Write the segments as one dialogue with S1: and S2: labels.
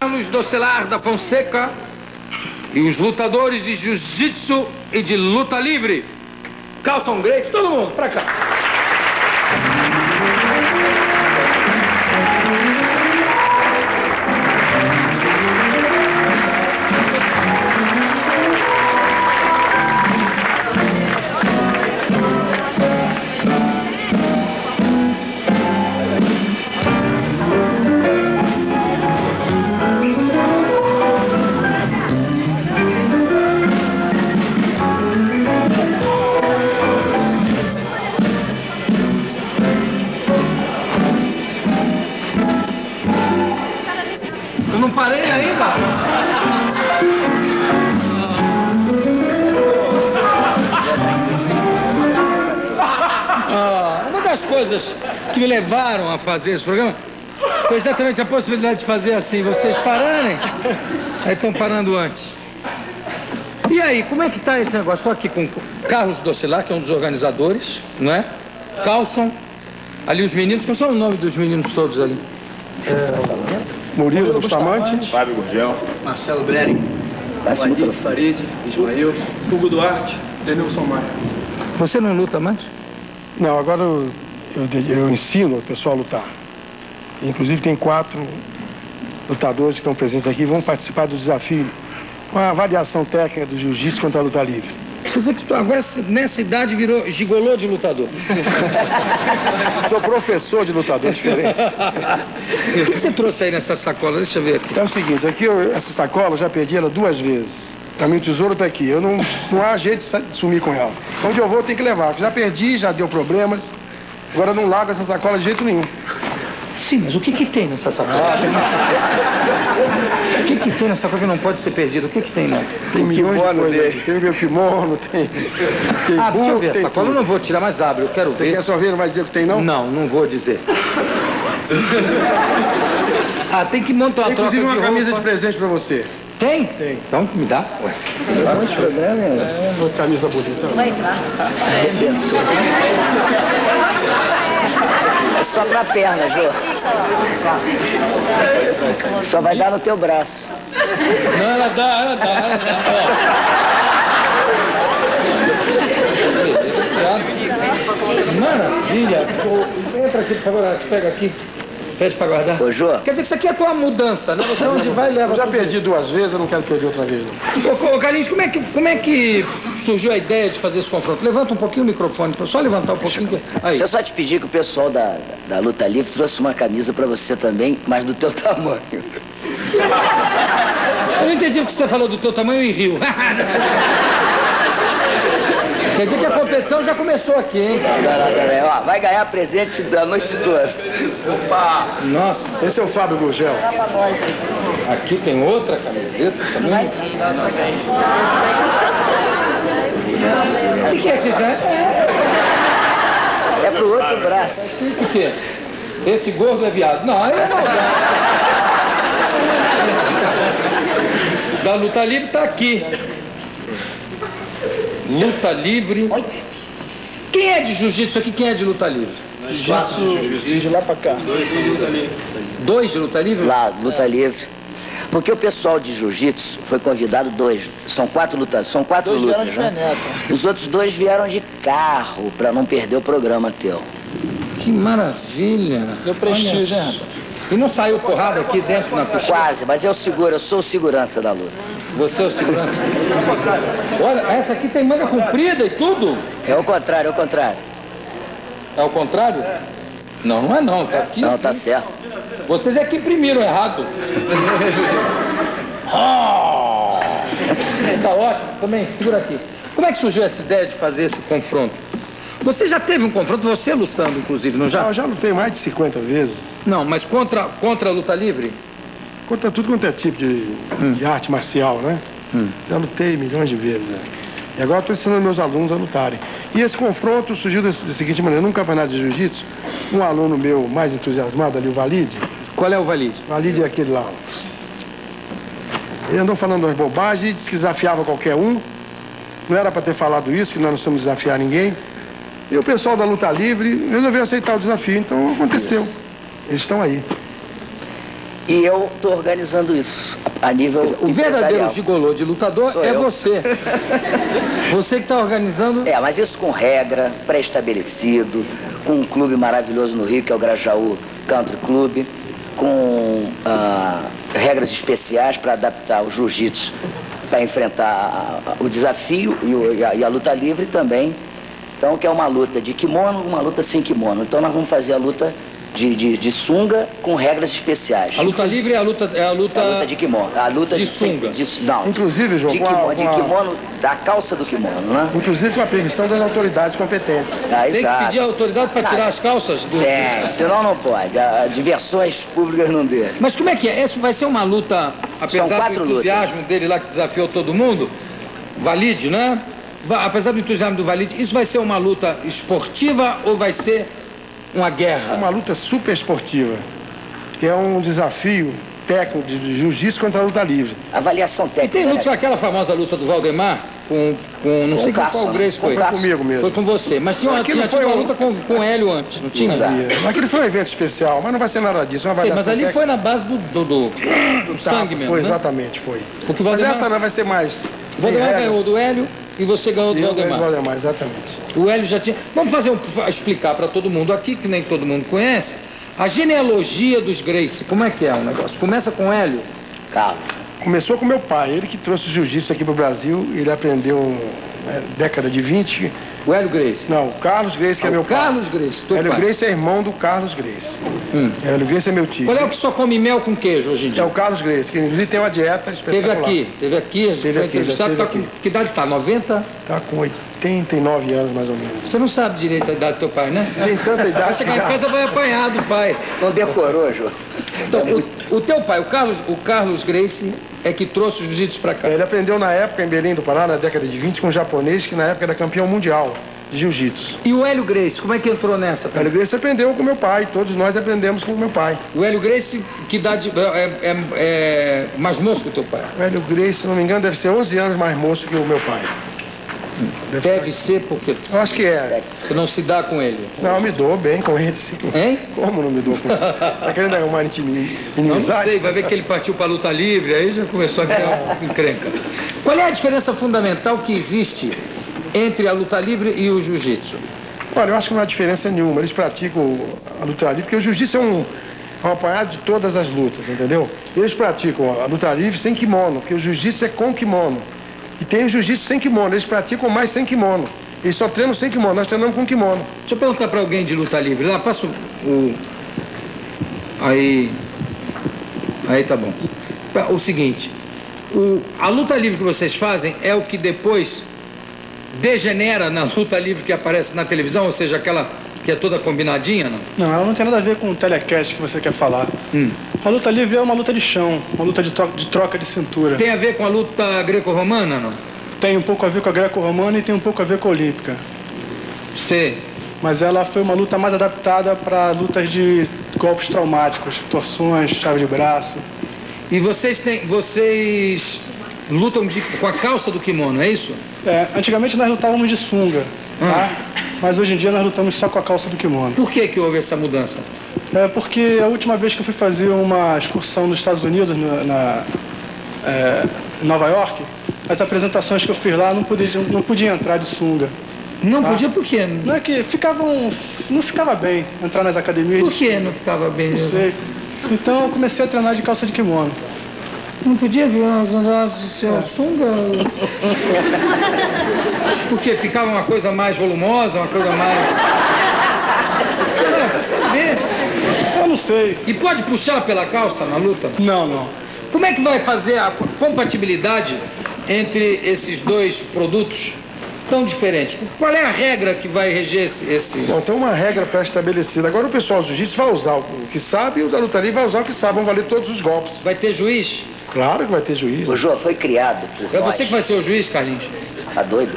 S1: Carlos Docelar da Fonseca e os lutadores de jiu-jitsu e de luta livre. Carlton Grace, todo mundo, pra cá. Fazer esse programa foi exatamente a possibilidade de fazer assim, vocês pararem, aí estão parando antes. E aí, como é que está esse negócio? Estou aqui com Carlos Docilar, que é um dos organizadores, não é? Carlson, ali os meninos, qual são o nome dos meninos todos ali?
S2: Murilo Bustamante.
S3: Fábio Gurgel.
S4: Marcelo Brering, Walid Farid, Ismael, Hugo Duarte,
S2: Denilson Maia.
S1: Você não luta mais?
S2: Não, agora eu, eu- eu ensino o pessoal a lutar. Inclusive tem quatro lutadores que estão presentes aqui e vão participar do desafio. Uma avaliação técnica do jiu-jitsu contra a luta livre.
S1: Quer dizer que tu agora nessa idade virou gigolô de lutador.
S2: Sou professor de lutador diferente.
S1: O que você trouxe aí nessa sacola? Deixa eu ver aqui.
S2: Então é o seguinte, aqui eu- essa sacola eu já perdi ela duas vezes. Também o tesouro está aqui. Eu não, não há jeito de sumir com ela. Onde eu vou, tenho que levar. Já perdi, já deu problemas. Agora não largo essa sacola de jeito nenhum.
S1: Sim, mas o que que tem nessa sacola? O que que tem nessa sacola que não pode ser perdido? O que que tem, não?
S2: Tem milhões de coisas. Tem o meu kimono, tem, tem
S1: Ah, deixa eu
S2: burro,
S1: ver a
S2: tem
S1: sacola. Eu não vou tirar, mas abre, eu quero
S2: Você
S1: ver.
S2: quer só ver, não vai dizer o que tem não?
S1: Não, não vou dizer. Ah, tem que montar
S2: Tem
S1: a troca
S2: inclusive
S1: de
S2: uma camisa de
S1: roupa.
S2: presente pra você.
S1: Tem?
S2: Tem.
S1: Então me dá. Ué.
S2: É, uma camisa bonita.
S5: É só pra perna, Jô. Só vai dar no teu braço.
S1: Não, ela dá, ela dá, ela dá. Maravilha. Entra aqui, por favor, Alex, pega aqui. Pede pra guardar.
S5: Ô, Jô,
S1: Quer dizer que isso aqui é a tua mudança, né? Você onde vai leva
S2: Eu já perdi duas vezes, eu não quero perder outra vez. Não.
S1: Ô, ô, Carlinhos, como é, que, como é que surgiu a ideia de fazer esse confronto? Levanta um pouquinho o microfone, só levantar um pouquinho. Aí.
S5: deixa eu só te pedir que o pessoal da, da Luta Livre trouxe uma camisa pra você também, mas do teu tamanho.
S1: Eu não entendi o que você falou do teu tamanho e riu. Quer dizer que a competição já começou aqui, hein?
S5: Não, não, não, não. Ó, vai ganhar presente da noite toda.
S1: Nossa,
S2: Esse é o Fábio Gurgel.
S1: aqui tem outra camiseta também. O que é já...
S5: É pro outro braço.
S1: O quê? Esse gordo é viado. Não, aí não. Da luta livre tá aqui. Luta livre. Quem é de jiu-jitsu aqui? Quem é de luta livre?
S2: De lá pra cá.
S1: Dois de luta livre?
S5: Lá, Luta Livre. Porque o pessoal de jiu-jitsu foi convidado dois. São quatro lutadores, são quatro lutas, né? Os outros dois vieram de carro pra não perder o programa teu.
S1: Que maravilha. Deu prestígio, né? E não saiu porrada aqui dentro na piscina?
S5: Quase, mas eu seguro, eu sou o segurança da luta.
S1: Você é o segurança? Olha, essa aqui tem manga comprida e tudo.
S5: É o contrário, é o contrário.
S1: É o contrário? Não, não é não. Tá aqui.
S5: Não, tá certo.
S1: Vocês é que imprimiram errado. Ah! tá ótimo. Também, segura aqui. Como é que surgiu essa ideia de fazer esse confronto? Você já teve um confronto, você lutando, inclusive, não
S2: Já,
S1: já?
S2: eu já lutei mais de 50 vezes.
S1: Não, mas contra, contra a luta livre?
S2: Contra tudo quanto é tipo de, de arte marcial, né? Já lutei milhões de vezes. né? E agora estou ensinando meus alunos a lutarem. E esse confronto surgiu da seguinte maneira. Num campeonato de jiu-jitsu, um aluno meu mais entusiasmado ali, o Valide,
S1: Qual é o valide?
S2: o Valide é aquele lá. Ele andou falando umas bobagens, disse que desafiava qualquer um. Não era para ter falado isso, que nós não somos desafiar ninguém. E o pessoal da luta livre resolveu aceitar o desafio, então aconteceu. Eles estão aí.
S5: E eu estou organizando isso a nível
S1: O verdadeiro gigolô de lutador
S5: Sou
S1: é
S5: eu.
S1: você. você que está organizando.
S5: É, mas isso com regra, pré-estabelecido, com um clube maravilhoso no Rio, que é o Grajaú Country Club, com ah, regras especiais para adaptar o jiu-jitsu para enfrentar o desafio e, e a, e a luta livre também. Então, que é uma luta de kimono, uma luta sem kimono. Então, nós vamos fazer a luta de, de, de sunga com regras especiais.
S1: A luta livre é a luta, é a luta,
S5: A luta de kimono. A luta
S1: de
S5: sem-
S1: sunga.
S5: de- não,
S2: Inclusive, João,
S5: de
S2: com a-
S5: kimono, de
S2: a-
S5: kimono, da calça do kimono, né?
S2: Inclusive com a permissão das autoridades competentes.
S5: Ah,
S1: Tem que
S5: exato.
S1: pedir a autoridade para tirar as calças do.
S5: Tem, senão não pode. A- diversões públicas não deixam.
S1: Mas como é que é? Isso vai ser uma luta, apesar do
S5: quatro lutas.
S1: entusiasmo dele lá que desafiou todo mundo, Valide, né? Apesar do entusiasmo do Valide, isso vai ser uma luta esportiva ou vai ser uma guerra?
S2: uma luta super esportiva, que é um desafio técnico de jiu-jitsu contra a luta livre.
S5: Avaliação
S1: E
S5: técnica.
S1: tem luta,
S5: né?
S1: aquela famosa luta do Valdemar com, com não
S5: Com
S1: sei
S5: Cássio,
S1: qual o Grace foi.
S5: Cássio.
S2: Comigo mesmo.
S1: Foi com você. Mas tinha, uma-
S2: Aquilo
S1: tinha
S2: foi
S1: uma
S2: um-
S1: luta com, com o Hélio antes, não tinha?
S5: Exato.
S2: E, Aquele foi um evento especial, mas não vai ser nada disso. é Uma
S1: Sim, mas ali
S2: técnica.
S1: foi na base do, do, do- do
S2: Tá,
S1: sangue mesmo,
S2: Foi,
S1: né?
S2: exatamente, foi.
S1: Porque o
S2: Mas
S1: Valdemar,
S2: essa não vai ser mais.
S1: o Valdemar ganhou do Hélio e você ganhou do Valdemar.
S2: Valdemar, exatamente.
S1: O Hélio já tinha. Vamos fazer um, explicar para todo mundo aqui, que nem todo mundo conhece, a genealogia dos Grace. Como é que é o negócio? Começa com o Hélio.
S5: Carlos.
S2: Começou com meu pai, ele que trouxe o jiu-jitsu aqui pro Brasil, ele aprendeu na década de 20.
S1: O Hélio Grace.
S2: Não, o Carlos Grace, que é
S1: Ah,
S2: meu
S1: o Carlos
S2: pai.
S1: Grace, teu
S2: Hélio
S1: pai.
S2: Grace é irmão do Carlos Grace.
S1: Hum.
S2: Hélio Grace é meu tio.
S1: Qual é o que só come mel com queijo hoje em
S2: É
S1: dia?
S2: o Carlos Grace, que inclusive tem uma dieta espetacular.
S1: Teve aqui, teve aqui, a gente
S2: Teve
S1: foi
S2: aqui,
S1: entrevistado, tá com
S2: aqui.
S1: que idade tá? 90?
S2: Tá com 89 anos, mais ou menos.
S1: Você não sabe direito a idade do teu pai, né?
S2: Tem tanta idade que
S1: chegar em casa vai apanhar do pai.
S5: Não decorou, Jô?
S1: Então, o, o teu pai, o Carlos, o Carlos Grace, é que trouxe os jiu-jitsu pra cá.
S2: Ele aprendeu na época, em Belém do Pará, na década de 20, com um japonês que na época era campeão mundial de jiu-jitsu.
S1: E o Hélio Grace, como é que entrou nessa?
S2: O Hélio Grace aprendeu com meu pai, todos nós aprendemos com meu pai.
S1: O Hélio Grace, que idade é, é, é mais moço que o teu pai?
S2: O Hélio Grace, se não me engano, deve ser 11 anos mais moço que o meu pai.
S1: Deve ser porque
S2: Eu acho que é.
S1: você não se dá com ele.
S2: Não, eu me dou bem com ele, sim.
S1: Hein?
S2: Como não me dou com ele? Tá querendo arrumar intimi-
S1: Não, não
S2: inimizade?
S1: sei, vai ver que ele partiu pra luta livre, aí já começou a criar uma encrenca. Qual é a diferença fundamental que existe entre a luta livre e o jiu-jitsu?
S2: Olha, eu acho que não há diferença nenhuma. Eles praticam a luta livre, porque o jiu-jitsu é um, é um apanhado de todas as lutas, entendeu? Eles praticam a luta livre sem kimono, porque o jiu-jitsu é com kimono. E tem o jiu-jitsu sem kimono, eles praticam mais sem kimono. Eles só treinam sem kimono, nós treinamos com kimono.
S1: Deixa eu perguntar pra alguém de luta livre. Lá, passa o- o. Aí. Aí tá bom. O seguinte: o... a luta livre que vocês fazem é o que depois degenera na luta livre que aparece na televisão, ou seja, aquela que é toda combinadinha, não?
S3: Não, ela não tem nada a ver com o telecast que você quer falar.
S1: Hum.
S3: A luta livre é uma luta de chão, uma luta de, tro- de troca de cintura.
S1: Tem a ver com a luta greco-romana, não?
S3: Tem um pouco a ver com a greco-romana e tem um pouco a ver com a olímpica.
S1: Sei.
S3: Mas ela foi uma luta mais adaptada para lutas de golpes traumáticos, torções, chave de braço.
S1: E vocês têm. Vocês lutam de- com a calça do kimono, é isso?
S3: É, antigamente nós lutávamos de sunga, tá?
S1: Hum.
S3: Mas hoje em dia nós lutamos só com a calça do kimono.
S1: Por que, que houve essa mudança?
S3: É porque a última vez que eu fui fazer uma excursão nos Estados Unidos, na, na, é, em Nova York, as apresentações que eu fiz lá não podia, não podia entrar de sunga.
S1: Não
S3: Ah.
S1: podia por quê?
S3: Não é que ficavam. não ficava bem entrar nas academias.
S1: Por que não ficava bem?
S3: Não sei. Então eu comecei a treinar de calça de kimono.
S1: Não podia vir andar de seu sunga? Porque ficava uma coisa mais volumosa, uma coisa mais. É, pra saber.
S3: Eu não sei.
S1: E pode puxar pela calça na luta?
S3: Não, não.
S1: Como é que vai fazer a compatibilidade entre esses dois produtos tão diferentes? Qual é a regra que vai reger esse. esse...
S2: Bom, tem uma regra pré-estabelecida. Agora o pessoal do jiu-jitsu vai usar o que sabe e o da luta livre vai usar o que sabe. Vão valer todos os golpes.
S1: Vai ter juiz?
S2: Claro que vai ter juiz.
S5: O Jô foi criado por
S1: É
S5: nós.
S1: você que vai ser o juiz, Carlinhos?
S5: Tá doido?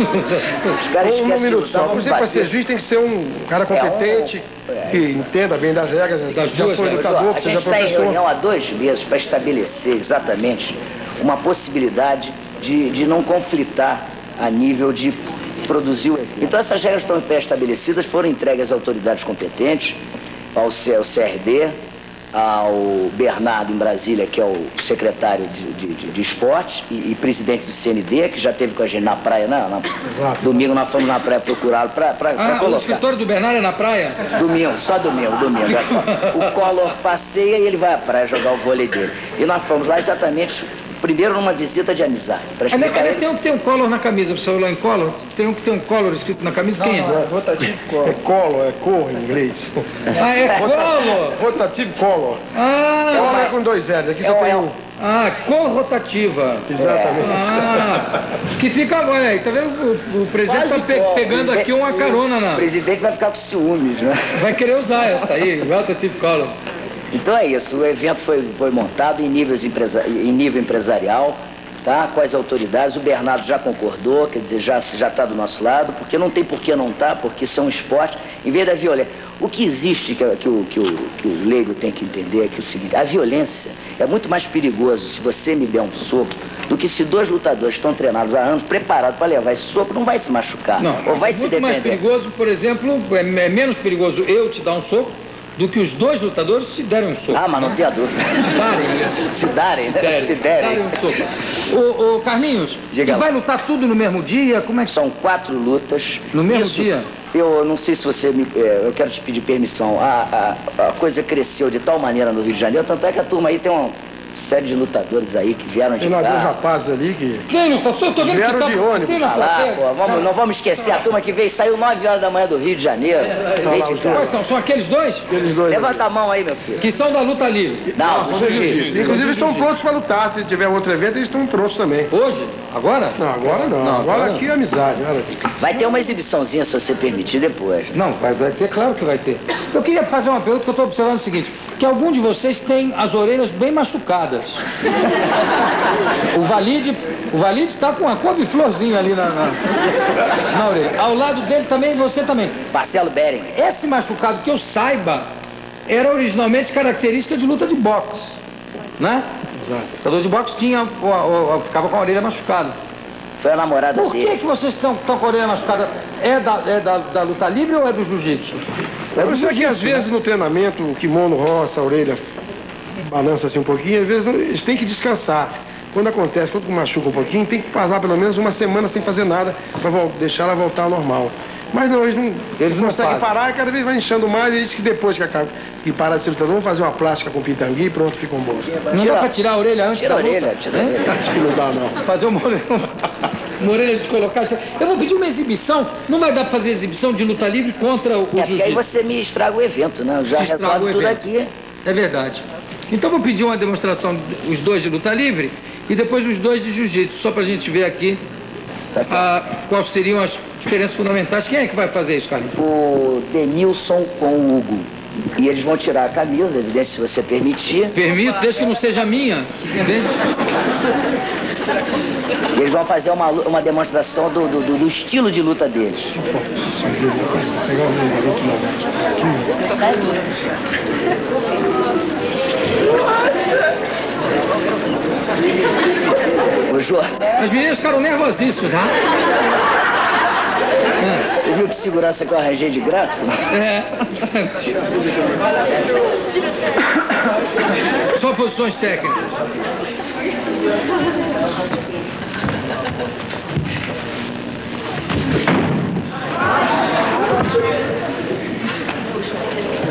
S5: Os caras
S2: Um, um
S5: de
S2: minuto só. Por exemplo, para ser juiz tem que ser um cara competente,
S5: é.
S2: que entenda bem das regras,
S1: Das
S2: já
S1: duas,
S2: foi
S1: né?
S5: Mas, ó,
S2: lutador,
S5: a
S2: que
S5: gente
S2: seja
S5: está em
S2: professor.
S5: reunião há dois meses para estabelecer exatamente uma possibilidade de, de não conflitar a nível de evento. Então essas regras estão pré-estabelecidas, foram entregues às autoridades competentes, ao, C, ao CRB, ao Bernardo em Brasília, que é o secretário de, de, de, de esportes e, e, presidente do CND, que já teve com a gente na praia, não, na,
S2: Exato.
S5: domingo nós fomos na praia procurá-lo para
S1: ah,
S5: colocar.
S1: o escritório do Bernardo é na praia?
S5: Domingo, só domingo, domingo. o Collor passeia e ele vai à praia jogar o vôlei dele. E nós fomos lá exatamente primeiro numa visita de amizade. Para explicar
S1: aliás, tem um que tem um color na camisa, você olhou em color? Tem um que tem um color escrito na camisa, quem
S3: não,
S1: é?
S3: é? Rotativo
S2: É colo, é cor em inglês.
S1: Ah, é color!
S2: Rotativo color.
S1: Ah,
S2: Color é com dois L's, aqui
S5: É
S2: só
S5: o-
S2: tem
S5: é
S2: um.
S5: o-
S1: ah cor rotativa.
S2: Exatamente.
S1: Ah, que fica agora aí, tá vendo? O, o presidente
S5: Quase
S1: tá pe- pegando aqui uma carona
S5: O
S1: na.
S5: presidente vai ficar com ciúmes, né?
S1: Vai querer usar essa aí, rotative color.
S5: Então é isso, o evento foi, foi montado em, níveis empresa- em nível empresarial, tá? com as autoridades, o Bernardo já concordou, quer dizer, já está do nosso lado, porque não tem por que não estar, porque isso é um esporte, em vez da violência. O que existe que, que o, que, o, que o leigo tem que entender é que é o seguinte, a violência é muito mais perigoso se você me der um soco do que se dois lutadores estão treinados há anos, preparados para levar esse soco, não vai se machucar,
S1: Não,
S5: ou vai
S1: é
S5: se
S1: muito mais
S5: defender.
S1: perigoso, por exemplo, é, é menos perigoso eu te dar um soco do que os dois lutadores se derem um soco.
S5: Ah, mas não tem a dúvida.
S1: Se darem, né?
S5: Se darem, né?
S1: Derem,
S5: Se derem.
S1: darem um soco. Ô, ô, Carlinhos,
S5: Diga
S1: vai lutar tudo no mesmo dia? Como é que
S5: São quatro lutas.
S1: No mesmo dia?
S5: Eu não sei se você me. é, eu quero te pedir permissão. A, a, a coisa cresceu de tal maneira no Rio de Janeiro, tanto é que a turma aí tem uma série de lutadores aí que vieram de
S2: Tem lá dois
S5: carro.
S2: rapazes ali que.
S1: Tem, não, só eu tô vendo que
S2: Vieram
S1: tá,
S2: de ônibus.
S1: tem
S5: Ah lá, pô, vamos, não vamos esquecer a turma que veio, saiu 9 horas da manhã do Rio de Janeiro. veio
S2: lá,
S5: de.
S1: Quais são? São aqueles dois
S2: Aqueles dois.
S5: Levanta a mão aí, meu filho.
S1: que são da luta livre.
S5: Não, do jiu-jitsu.
S2: Inclusive eles estão prontos para lutar. Se tiver outro evento, eles estão prontos também.
S1: Hoje? Agora?
S2: Não, agora não.
S1: Não,
S2: agora
S1: agora
S2: aqui é amizade. Olha aqui.
S5: Vai ter uma exibiçãozinha, se você permitir, depois.
S1: Não, vai, vai ter, claro que vai ter. Eu queria fazer uma pergunta que eu estou observando o seguinte, que algum de vocês tem as orelhas bem machucadas. O Valide, o Valide está com uma couve-florzinha ali na, na, na orelha. Ao lado dele também, você também.
S5: Marcelo Bering.
S1: Esse machucado, que eu saiba, era originalmente característica de luta de boxe, né?
S2: Exato.
S1: O lutador de boxe tinha, ficava com a orelha machucada.
S5: Foi a namorada
S1: Por que,
S5: dele.
S1: que vocês estão, com a orelha machucada? É, da, é da, da luta livre ou é do jiu-jitsu?
S2: É por isso que às vezes no treinamento o kimono roça, a orelha balança assim um pouquinho, às vezes eles têm que descansar. Quando acontece, quando machuca um pouquinho, tem que passar pelo menos uma semana sem fazer nada para deixar ela voltar ao normal. Mas não, eles não,
S1: Eles não
S2: conseguem
S1: fazem.
S2: parar e cada vez vai inchando mais, e diz que depois que acaba que parar de ser lutador, vamos fazer uma plástica com pitangui e pronto, ficam bons.
S1: Não
S5: Tira-
S1: dá pra tirar a orelha antes
S5: Tira a
S1: da luta?
S5: orelha, tira a orelha.
S2: Acho que não dá não.
S1: Fazer uma orelha, uma orelha descolocada. Eu vou pedir uma exibição. Não vai dar pra fazer exibição de luta livre contra o, o
S5: É, aí você me estraga o evento, né? Eu já
S1: Estraga
S5: resolve
S1: o
S5: tudo
S1: evento.
S5: aqui.
S1: É verdade. Então vou pedir uma demonstração, os dois de luta livre e depois os dois de jiu-jitsu, só pra gente ver aqui
S5: Tá
S1: ah, quais seriam as diferenças fundamentais. Quem é que vai fazer isso, Carlinhos?
S5: O Denilson com o Hugo. E eles vão tirar a camisa, evidente, se você permitir.
S1: Permito, desde que não seja minha.
S5: E eles vão fazer uma, uma demonstração do, do, do- do estilo de luta deles.
S2: O meu garoto não.
S5: O Jô,
S1: As meninas ficaram nervosíssimas, né?
S5: Segurança que eu arranjei de graça?
S1: É. Só posições técnicas.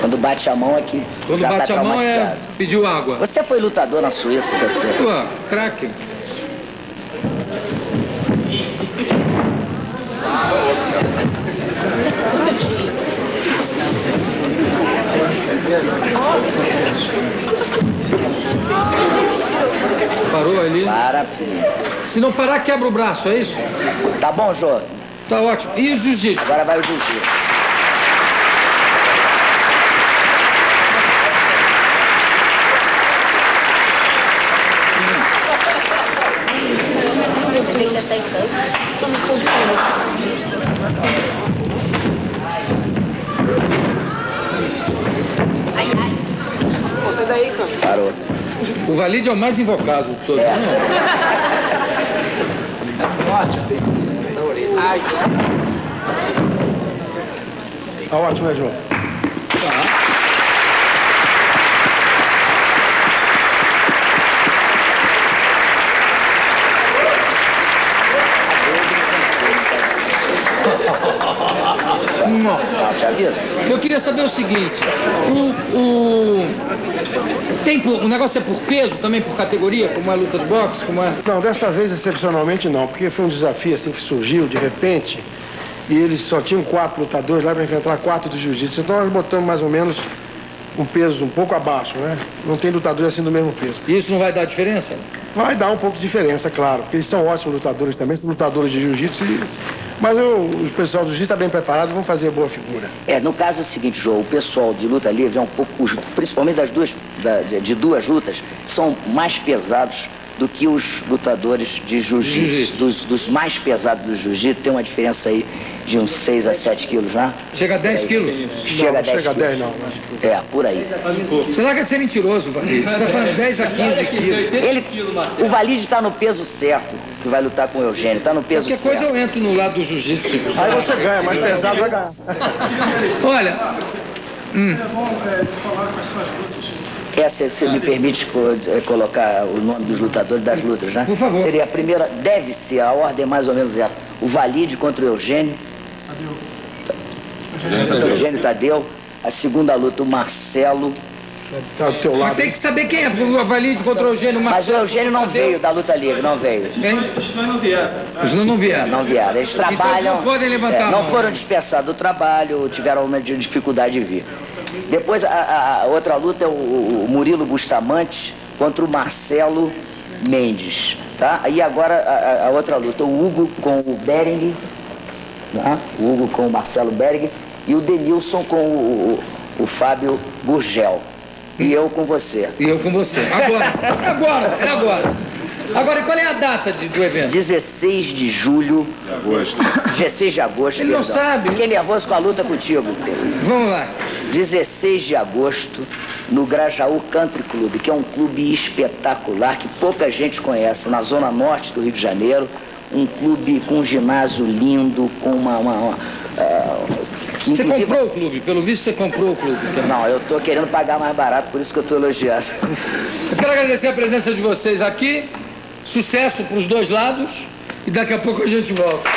S5: Quando bate a mão aqui.
S1: Quando
S5: já
S1: bate
S5: tá
S1: a mão é pediu água.
S5: Você foi lutador na Suíça, você?
S1: Pô, craque. Ali.
S5: Para, filho.
S1: Se não parar, quebra o braço, é isso?
S5: Tá bom, Jô?
S1: Tá ótimo. E o jiu-jitsu?
S5: Agora vai o jiu-jitsu. Parou.
S1: O Valide é o mais invocado de todos,
S5: É.
S1: né?
S2: Tá ótimo, né, João?
S1: Não. Eu queria saber o seguinte, o, o, tem por- o negócio é por peso, também por categoria, como é a luta de boxe, como é...
S2: Não, dessa vez, excepcionalmente, não, porque foi um desafio assim que surgiu de repente e eles só tinham quatro lutadores lá para enfrentar quatro do jiu-jitsu. Então nós botamos mais ou menos um peso um pouco abaixo, né? Não tem lutadores assim do mesmo peso.
S1: Isso não vai dar diferença?
S2: Vai dar um pouco de diferença, claro, porque eles são ótimos lutadores também, lutadores de jiu-jitsu. e- Mas eu- o pessoal do jiu-jitsu está bem preparado, vão fazer boa figura.
S5: É, no caso é o seguinte, João, o pessoal de luta livre é um pouco, os- principalmente das duas, da- de, de duas lutas, são mais pesados do que os lutadores de jiu-jitsu.
S1: Jiu-jitsu.
S5: Dos, dos mais pesados do jiu-jitsu, tem uma diferença aí de uns 6 a 7 quilos, né?
S1: Chega a 10 quilos?
S5: Chega
S2: não,
S5: a 10
S2: chega a
S5: quilos.
S2: 10 não. né?
S5: É, por aí.
S1: Você larga de ser mentiroso, Valide. Você está falando 10 a 15 quilos.
S5: Ele, o Valide está no peso certo, que vai lutar com o Eugênio, está no peso
S1: Qualquer
S5: certo.
S1: coisa eu entro no lado do jiu-jitsu.
S2: Aí você ganha, mais pesado vai ganhar.
S1: Olha,
S5: É, se você me permite co- eh, colocar o nome dos lutadores das lutas, né?
S1: Por favor.
S5: Seria a primeira, deve ser, a ordem é mais ou menos essa. O Valide contra o Eugênio. Eugênio Tadeu. A segunda luta, o Marcelo.
S2: Tá do teu
S1: mas
S2: lado.
S1: tem que saber quem é, porque o Valide contra o Eugênio
S5: Mas o
S1: Marcelo.
S5: Eugênio não veio da luta livre, não veio.
S1: Quem?
S4: Os dois não vieram.
S1: Os não, não vieram.
S5: Não vieram. Eles
S1: Então eles
S5: trabalham.
S1: não podem levantar
S5: é,
S1: a
S5: não
S1: mão.
S5: foram dispersados do trabalho, tiveram uma di- dificuldade de vir. Depois a, a- a outra luta é o, o Murilo Bustamante contra o Marcelo Mendes. Tá? E agora a, a- outra luta, o Hugo com o Bering, né? o Hugo com o Marcelo Bering e o Denilson com o, o- o Fábio Gurgel. E eu com você.
S1: E eu com você. Agora, agora, é agora. Agora, qual é a data de- do evento?
S5: 16 de julho. 16 de agosto.
S1: Ele não
S5: perdão.
S1: sabe.
S5: Fiquei nervoso com a luta contigo.
S1: Vamos lá.
S5: 16 de agosto, no Grajaú Country Club, que é um clube espetacular que pouca gente conhece, na zona norte do Rio de Janeiro. Um clube com um ginásio lindo, com uma. uma- uma, ah, que
S1: Você
S5: inclusive-
S1: comprou o clube, pelo visto você comprou o clube. então.
S5: Não, eu tô querendo pagar mais barato, por isso que eu tô elogiando.
S1: Eu quero agradecer a presença de vocês aqui. Sucesso para os dois lados. E daqui a pouco a gente volta.